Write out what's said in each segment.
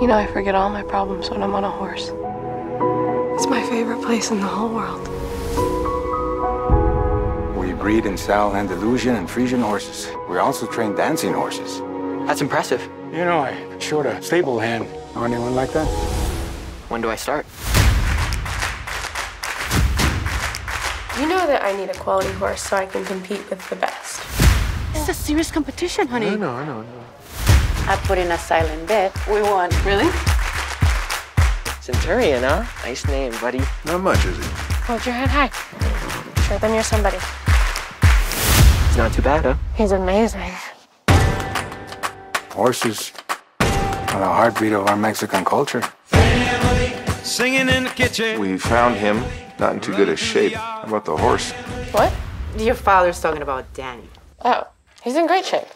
You know, I forget all my problems when I'm on a horse. It's my favorite place in the whole world. We breed and sell Andalusian and Friesian horses. We also train dancing horses. That's impressive. You know, I showed a stable hand. Know anyone like that? When do I start? You know that I need a quality horse so I can compete with the best. This is a serious competition, honey. I know, I know, I know. I put in a silent bet. We won. Really? Centurion, huh? Nice name, buddy. Not much, is it? Hold your head high. Show them you're somebody. It's not too bad, huh? He's amazing. Horses are the heartbeat of our Mexican culture. Singing in the kitchen. We found him not in too good a shape. How about the horse? What? Your father's talking about Danny. Oh, he's in great shape.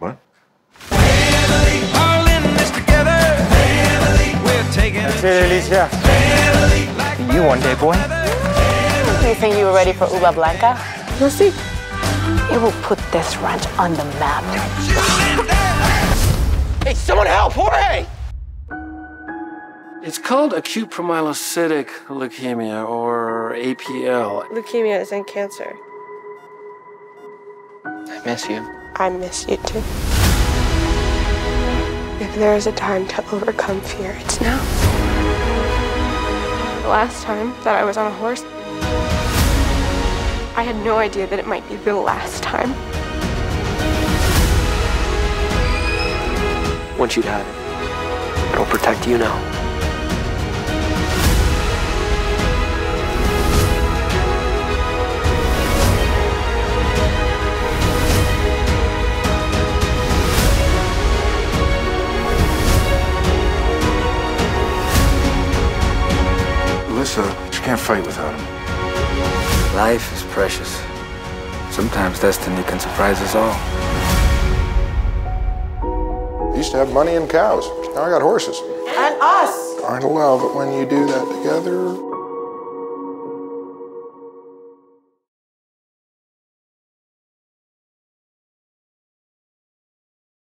What? All in this together. We're taking it. You one day, boy. You think you were ready for Uba Blanca? We'll see. It will put this ranch on the map. Hey, someone help! Jorge! It's called acute promyelocytic leukemia or APL. Leukemia isn't cancer. I miss you. I miss you too. If there is a time to overcome fear, it's now. The last time that I was on a horse, I had no idea that it might be the last time. Once you to have it. It'll protect you now. Ellissia, you can't fight without him. Life is precious. Sometimes destiny can surprise us all. I used to have money and cows. Now I got horses. And us. Aren't allowed, but when you do that together,